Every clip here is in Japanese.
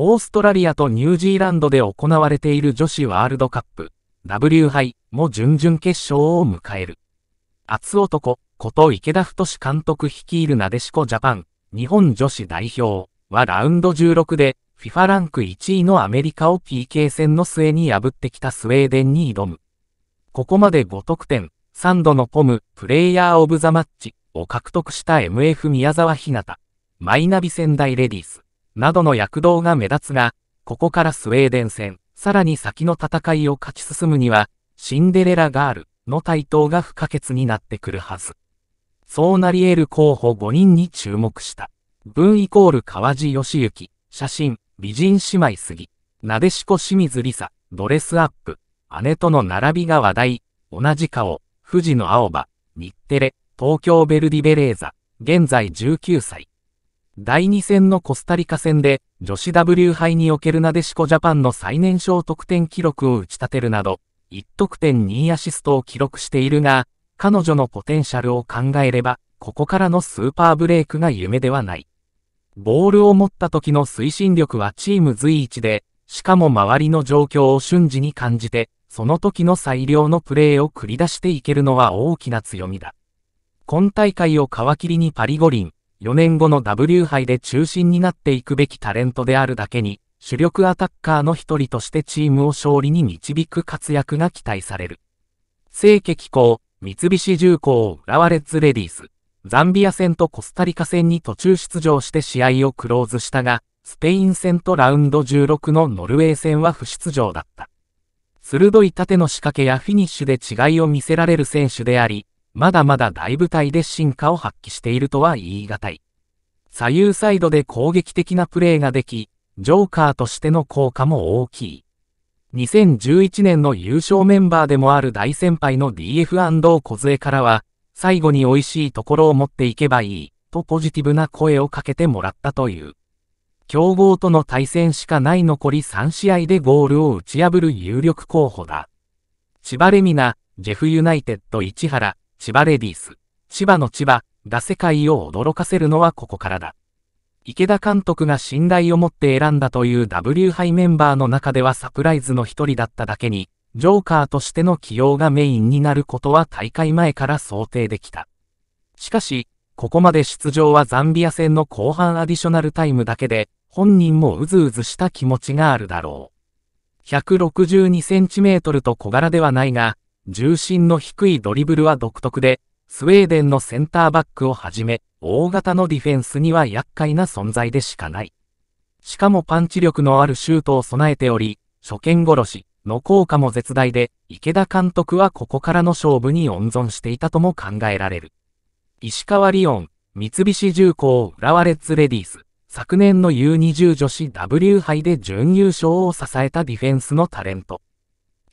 オーストラリアとニュージーランドで行われている女子ワールドカップ、W 杯も準々決勝を迎える。厚男、こと池田太監督率いるなでしこジャパン、日本女子代表はラウンド16で FIFA ランク1位のアメリカを PK 戦の末に破ってきたスウェーデンに挑む。ここまで5得点、3度のポム、プレイヤーオブザマッチを獲得した MF 宮沢ひなた、マイナビ仙台レディース、などの躍動が目立つが、ここからスウェーデン戦、さらに先の戦いを勝ち進むには、シンデレラガールの台頭が不可欠になってくるはず。そうなり得る候補5人に注目した。文イコール川地義行、写真、美人姉妹杉、なでしこ清水梨沙、ドレスアップ、姉との並びが話題、同じ顔、富士の青葉、日テレ、東京ベルディベレーザ、現在19歳。第2戦のコスタリカ戦で、女子 W 杯におけるなでしこジャパンの最年少得点記録を打ち立てるなど、1得点2アシストを記録しているが、彼女のポテンシャルを考えれば、ここからのスーパーブレイクが夢ではない。ボールを持った時の推進力はチーム随一で、しかも周りの状況を瞬時に感じて、その時の最良のプレーを繰り出していけるのは大きな強みだ。今大会を皮切りにパリ五輪、4年後の W 杯で中心になっていくべきタレントであるだけに、主力アタッカーの一人としてチームを勝利に導く活躍が期待される。清家機構、三菱重工浦和レッズレディース、ザンビア戦とコスタリカ戦に途中出場して試合をクローズしたが、スペイン戦とラウンド16のノルウェー戦は不出場だった。鋭い縦の仕掛けやフィニッシュで違いを見せられる選手であり、まだまだ大舞台で進化を発揮しているとは言い難い。左右サイドで攻撃的なプレーができ、ジョーカーとしての効果も大きい。2011年の優勝メンバーでもある大先輩の DF& 小杖からは、最後に美味しいところを持っていけばいい、とポジティブな声をかけてもらったという。強豪との対戦しかない残り3試合でゴールを打ち破る有力候補だ。千葉レミナ、ジェフユナイテッド市原、千葉レディース、千葉の千葉が世界を驚かせるのはここからだ。池田監督が信頼を持って選んだという W 杯メンバーの中ではサプライズの一人だっただけに、ジョーカーとしての起用がメインになることは大会前から想定できた。しかし、ここまで出場はザンビア戦の後半アディショナルタイムだけで、本人もうずうずした気持ちがあるだろう。162センチメートルと小柄ではないが、重心の低いドリブルは独特で、スウェーデンのセンターバックをはじめ、大型のディフェンスには厄介な存在でしかない。しかもパンチ力のあるシュートを備えており、初見殺しの効果も絶大で、池田監督はここからの勝負に温存していたとも考えられる。石川リオン、三菱重工浦和レッズレディース、昨年の U20 女子 W 杯で準優勝を支えたディフェンスのタレント。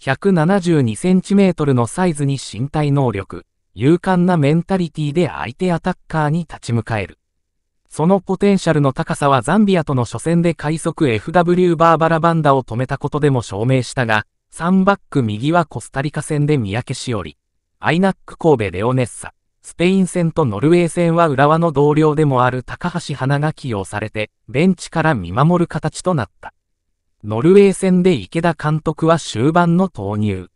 172センチメートルのサイズに身体能力、勇敢なメンタリティで相手アタッカーに立ち向かえる。そのポテンシャルの高さはザンビアとの初戦で快速 FW バーバラバンダを止めたことでも証明したが、3バック右はコスタリカ戦で三宅しおり、アイナック神戸レオネッサ、スペイン戦とノルウェー戦は浦和の同僚でもある高橋花が起用されて、ベンチから見守る形となった。ノルウェー戦で池田監督は終盤の投入。